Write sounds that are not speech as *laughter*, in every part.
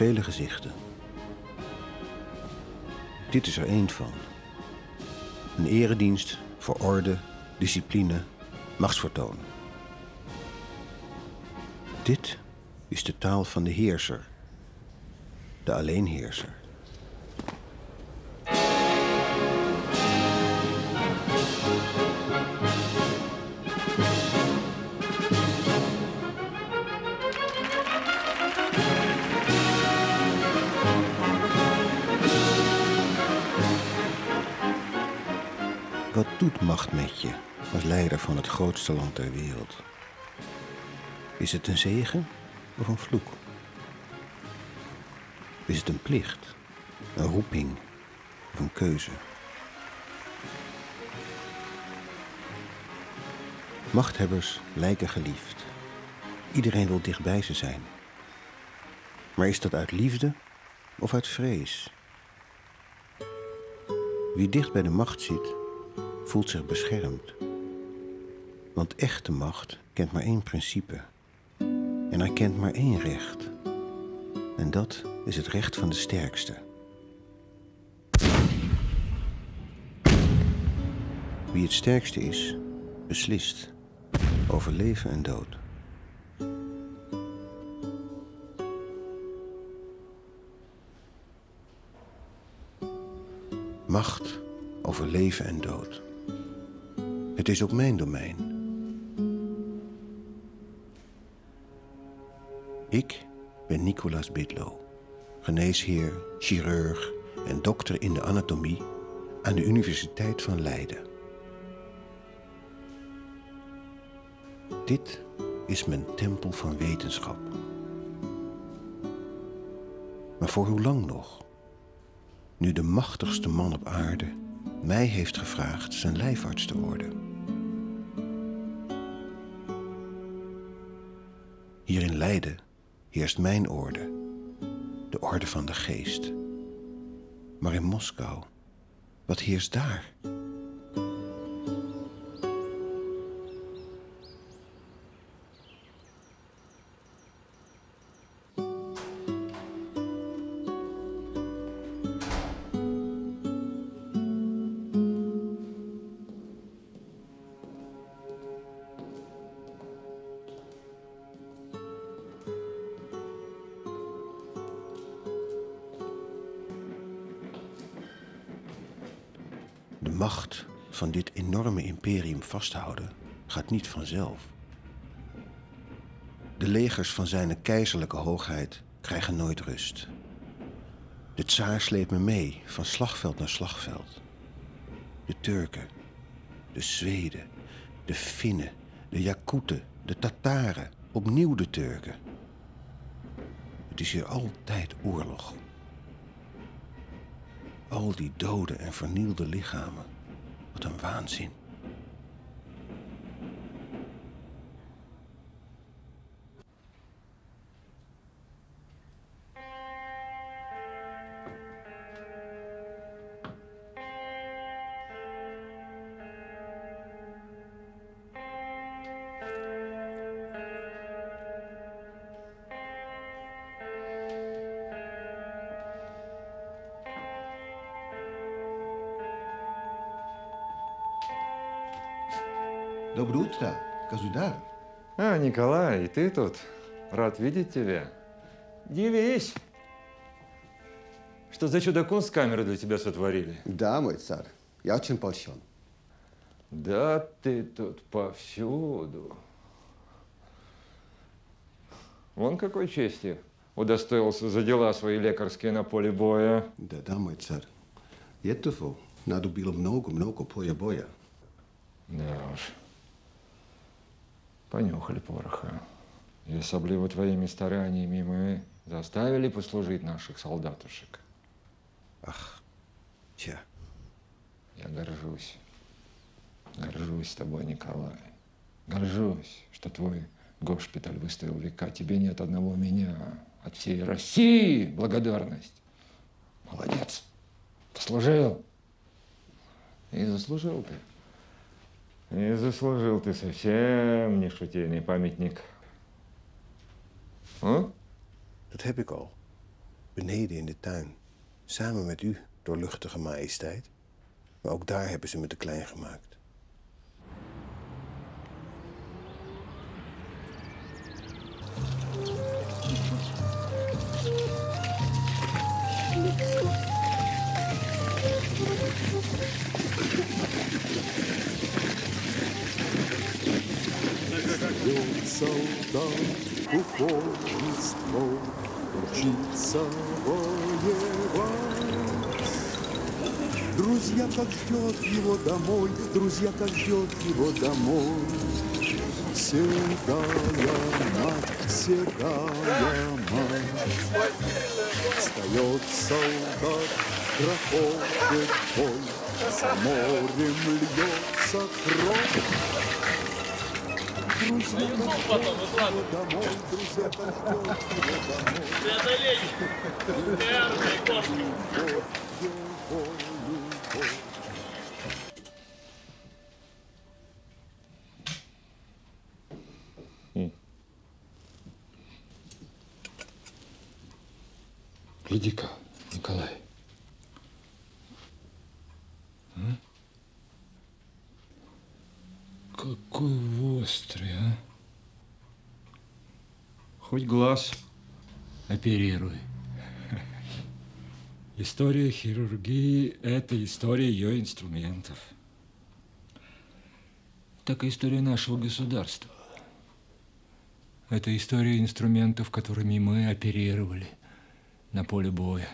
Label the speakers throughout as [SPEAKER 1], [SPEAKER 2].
[SPEAKER 1] vele gezichten. Dit is er één van. Een eredienst voor orde, discipline, machtsvertoon. Dit is de taal van de heerser, de alleenheerser. Doet macht met je als leider van het grootste land ter wereld? Is het een zegen of een vloek? Is het een plicht, een roeping of een keuze? Machthebbers lijken geliefd. Iedereen wil dichtbij ze zijn. Maar is dat uit liefde of uit vrees? Wie dicht bij de macht zit, voelt zich beschermd. Want echte macht kent maar één principe. En hij kent maar één recht. En dat is het recht van de sterkste. Wie het sterkste is, beslist over leven en dood. Macht over leven en dood. Het is ook mijn domein. Ik ben Nicolaas Bidlo, geneesheer, chirurg en dokter in de anatomie aan de Universiteit van Leiden. Dit is mijn tempel van wetenschap. Maar voor hoe lang nog? Nu de machtigste man op aarde mij heeft gevraagd zijn lijfarts te worden. Leiden heerst mijn orde, de orde van de geest. Maar in Moskou, wat heerst daar? Macht van dit enorme imperium vasthouden gaat niet vanzelf. De legers van zijn keizerlijke hoogheid krijgen nooit rust. De tsaar sleept me mee van slagveld naar slagveld. De Turken, de Zweden, de Finnen, de Jakuten, de Tataren, opnieuw de Turken. Het is hier altijd oorlog. Al die dode en vernielde lichamen. Wat een waanzin. Доброе утро, Казудар.
[SPEAKER 2] А, Николай, и ты тут? Рад видеть тебя. Дивись. Что за чудо-камеры для тебя сотворили?
[SPEAKER 1] Да, мой царь, я очень польщен.
[SPEAKER 2] Да ты тут повсюду. Вон какой чести удостоился за дела свои лекарские на поле боя.
[SPEAKER 1] Да, да, мой царь. Этого надо было много-много поля боя.
[SPEAKER 2] Да уж. Понюхали пороха. И особливо твоими стараниями мы заставили послужить наших солдатушек.
[SPEAKER 1] Ах, тя.
[SPEAKER 2] Я горжусь. Горжусь тобой, Николай. Горжусь, что твой госпиталь выстоял века. Тебе нет одного меня. От всей России благодарность. Молодец. Послужил. И заслужил ты. И заслужил ты совсем не шутейный памятник. А?
[SPEAKER 1] Dat heb ik al. beneden in de tuin. Samen met u, doorluchtige majesteit. Maar ook daar hebben ze me te klein gemaakt.
[SPEAKER 3] Встает солдат, кухонный ствол, Учиться воевать. Друзья, как ждет его домой, Друзья, как ждет его домой. Седая мать, седая мать. Встает солдат, проходит бой, За морем льется кровь. Любовь.
[SPEAKER 2] Иди-ка, Николай. М? Какой острый, а? Хоть глаз оперируй. История хирургии – это история ее инструментов. Так и история нашего государства. Это история инструментов, которыми мы оперировали на поле боя.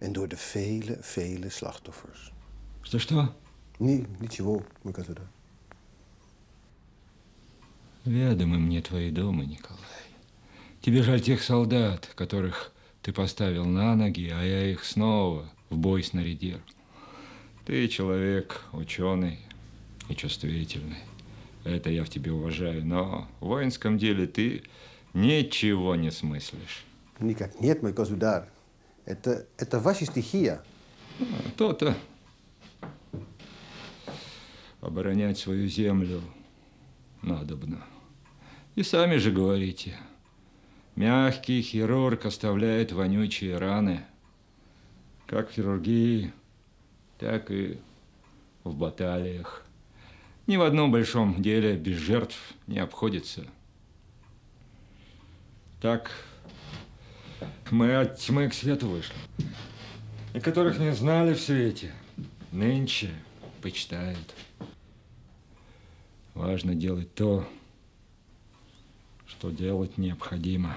[SPEAKER 1] En door de vele, vele slachtoffers.
[SPEAKER 2] Что-что?
[SPEAKER 1] Nee, ничего, государь.
[SPEAKER 2] Ведомы мне твои дома, Николай. Тебе жаль тех солдат, которых ты поставил на ноги, а я их снова в бой снарядил. Ты человек ученый и чувствительный. Это я в тебе уважаю, но в воинском деле ты ничего не смыслишь.
[SPEAKER 1] Никак нет, мой государь. Это, это ваша стихия.
[SPEAKER 2] То-то. Оборонять свою землю надобно. И сами же говорите. Мягкий хирург оставляет вонючие раны. Как в хирургии, так и в баталиях. Ни в одном большом деле без жертв не обходится. Так мы от тьмы к свету вышли. И которых не знали в свете, нынче почитают. Важно делать то, что делать необходимо.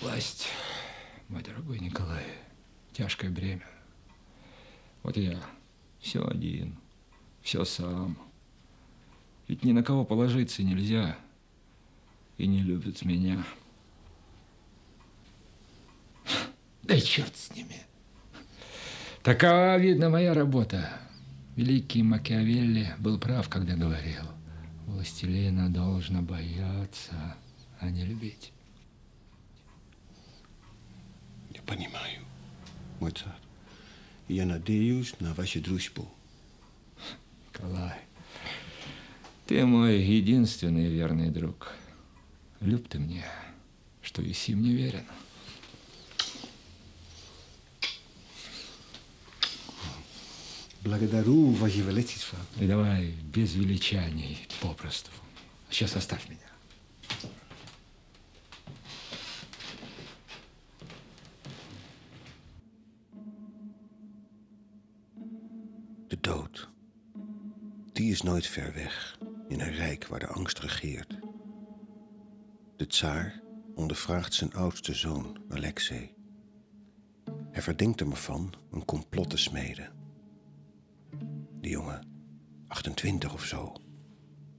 [SPEAKER 2] Власть, мой дорогой Николай, тяжкое бремя. Вот я все один, все сам. Ведь ни на кого положиться нельзя. И не любят меня. Да и черт с ними. Такова, видно, моя работа. Великий Макиавелли был прав, когда говорил, властелина должно бояться, а не любить.
[SPEAKER 1] Я понимаю, мой царь. Я надеюсь на вашу дружбу.
[SPEAKER 2] Николай, ты мой единственный верный друг. Люб ты мне, что и сим не верен.
[SPEAKER 1] Благодарю, ваше величество.
[SPEAKER 2] И давай без величаний, попросту. Сейчас оставь меня.
[SPEAKER 1] nooit ver weg in een rijk waar de angst regeert. De tsaar ondervraagt zijn oudste zoon, Alexei. Hij verdenkt hem ervan een complot te smeden. De jongen, 28 of zo,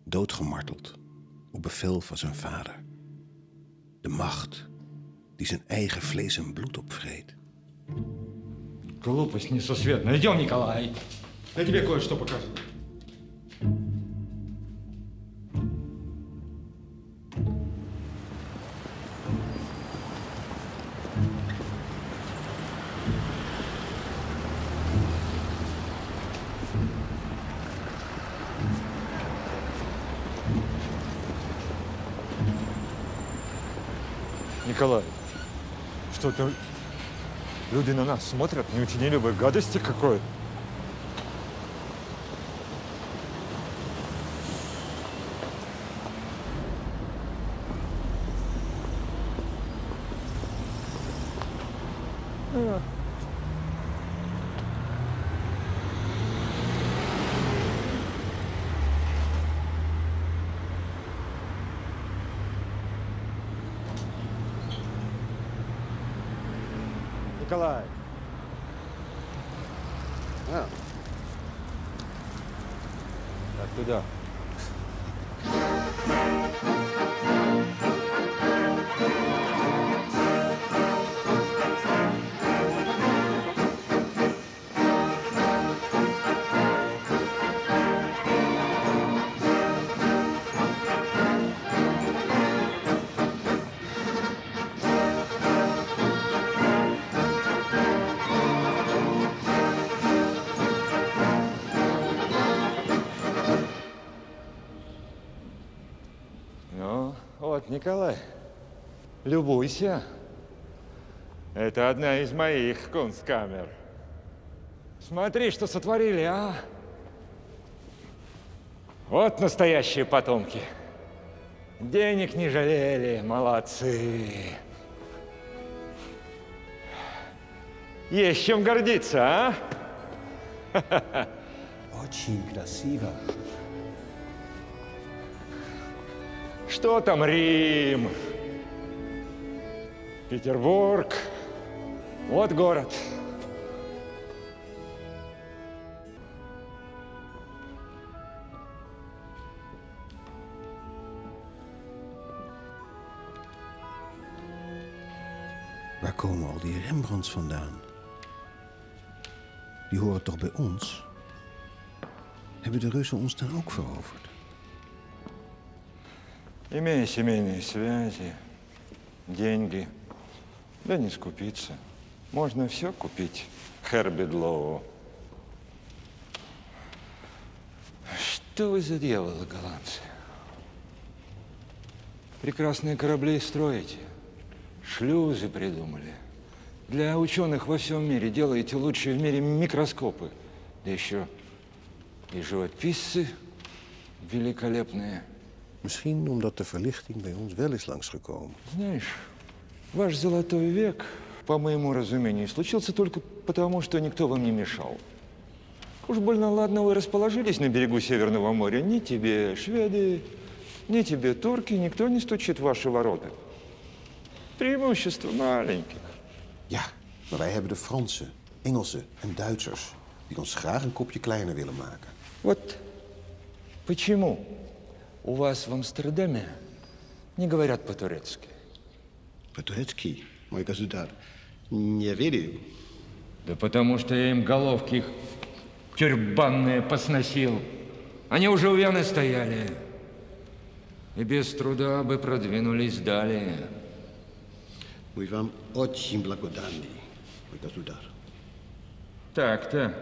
[SPEAKER 1] doodgemarteld op bevel van zijn vader. De macht die zijn eigen vlees en bloed opvreet.
[SPEAKER 2] Глупость несусветная. Идем, Николай. Я тебе кое-что покажу. Николай, что-то люди на нас смотрят, не учинили бы гадости какой. Николай,
[SPEAKER 1] Ja,
[SPEAKER 2] так туда. Николай, любуйся. Это одна из моих кунсткамер. Смотри, что сотворили, а? Вот настоящие потомки. Денег не жалели, молодцы. Есть чем гордиться, а? *laughs*
[SPEAKER 1] очень красиво.
[SPEAKER 2] Что там Рим? Петербург. Вот город.
[SPEAKER 1] Waar komen al die Rembrandts vandaan? Die horen toch bij ons? Hebben de Russen ons dan ook veroverd?
[SPEAKER 2] Имея семейные связи, деньги, да не скупиться. Можно все купить, Херби Длоу. Что вы за дьяволы, голландцы? Прекрасные корабли строите, шлюзы придумали. Для ученых во всем мире делаете лучшие в мире микроскопы. Да еще и живописцы великолепные.
[SPEAKER 1] Misschien omdat de verlichting bij ons wel is langsgekomen.
[SPEAKER 2] Знаешь, ваш золотой век, по моему разумению, случился только потому, что никто вам не мешал. Уж больно ладно вы расположились на берегу Северного моря. Ни тебе шведы, ни тебе турки, никто не стучит в ваши ворота. Преимущество маленьких.
[SPEAKER 1] Ja, maar wij hebben de Fransen, Engelsen en Duitsers... die ons graag een kopje kleiner willen maken.
[SPEAKER 2] Вот почему У вас в Амстердаме не говорят по-турецки?
[SPEAKER 1] Petrecki, мой государь, не верю.
[SPEAKER 4] Да потому что я им головки их тюрбанные посносил. Они уже у Вены стояли. И без труда бы продвинулись далее.
[SPEAKER 1] Мы вам очень благодарны, мой государь.
[SPEAKER 4] Так-то.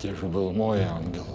[SPEAKER 2] Где же был мой ангел?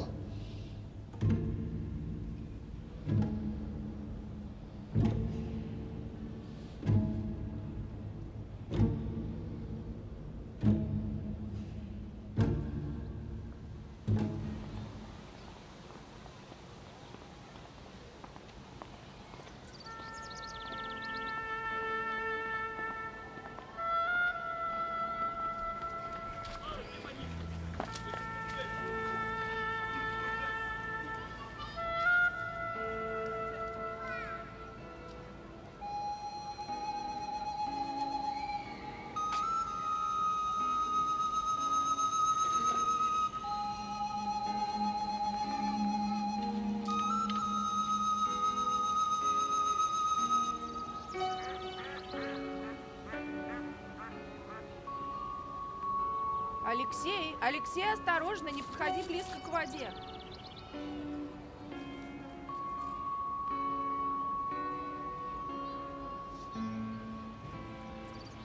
[SPEAKER 5] Алексей, Алексей, осторожно, не подходи близко к воде.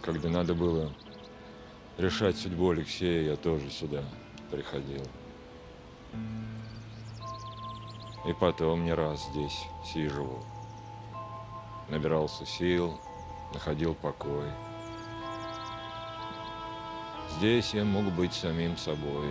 [SPEAKER 2] Когда надо было решать судьбу Алексея, я тоже сюда приходил. И потом не раз здесь сиживал. Набирался сил, находил покой. Здесь я мог быть самим собой.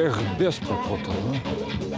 [SPEAKER 6] terre déspota. Né?